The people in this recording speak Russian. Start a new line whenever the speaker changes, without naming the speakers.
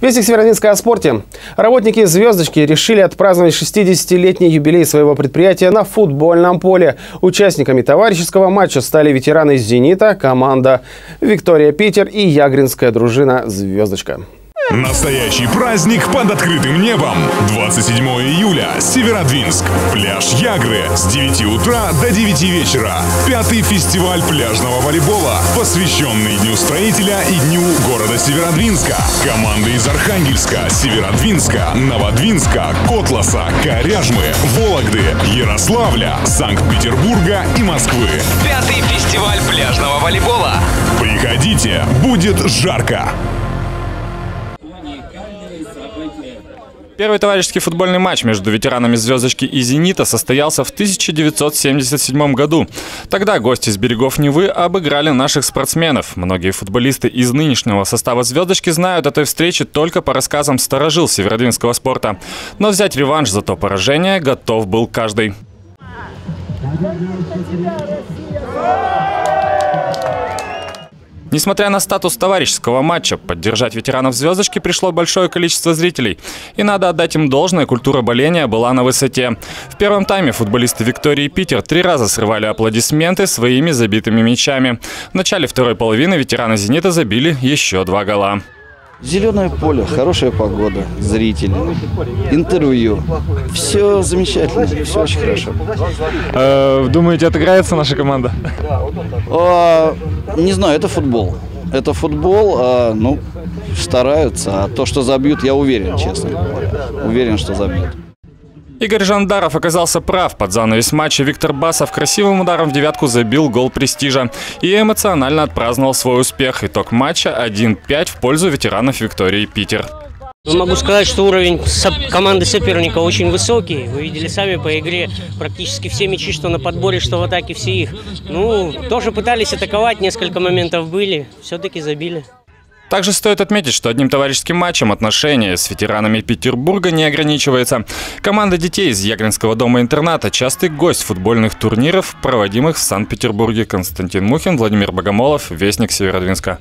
Вестник Северодвинска о спорте. Работники «Звездочки» решили отпраздновать 60-летний юбилей своего предприятия на футбольном поле. Участниками товарищеского матча стали ветераны «Зенита», команда «Виктория Питер» и ягринская дружина «Звездочка».
Настоящий праздник под открытым небом. 27 июля. Северодвинск. Пляж Ягры. С 9 утра до 9 вечера. Пятый фестиваль пляжного волейбола, посвященный Дню строителя и Дню города Северодвинска. Команды из Архангельска, Северодвинска, Новодвинска, Котласа, Коряжмы, Вологды, Ярославля, Санкт-Петербурга и Москвы.
Пятый фестиваль пляжного волейбола.
Приходите, будет жарко.
Первый товарищеский футбольный матч между ветеранами «Звездочки» и «Зенита» состоялся в 1977 году. Тогда гости с берегов Невы обыграли наших спортсменов. Многие футболисты из нынешнего состава «Звездочки» знают этой встречи только по рассказам сторожил северодвинского спорта. Но взять реванш за то поражение готов был каждый. Несмотря на статус товарищеского матча, поддержать ветеранов «Звездочки» пришло большое количество зрителей. И надо отдать им должное, культура боления была на высоте. В первом тайме футболисты Виктории Питер три раза срывали аплодисменты своими забитыми мячами. В начале второй половины ветераны «Зенита» забили еще два гола.
Зеленое поле, хорошая погода, зрители, интервью. Все замечательно, все очень хорошо.
Э, думаете, отыграется наша команда?
А, не знаю, это футбол. Это футбол, а, ну, стараются. А то, что забьют, я уверен, честно. Уверен, что забьют.
Игорь Жандаров оказался прав. Под занавес матча Виктор Басов красивым ударом в девятку забил гол престижа и эмоционально отпраздновал свой успех. Итог матча 1-5 в пользу ветеранов Виктории Питер.
Могу сказать, что уровень команды соперника очень высокий. Вы видели сами по игре практически все мячи, что на подборе, что в атаке, все их. Ну, тоже пытались атаковать, несколько моментов были, все-таки забили.
Также стоит отметить, что одним товарищеским матчем отношения с ветеранами Петербурга не ограничивается. Команда детей из Ягринского дома-интерната – частый гость футбольных турниров, проводимых в Санкт-Петербурге. Константин Мухин, Владимир Богомолов, Вестник Северодвинска.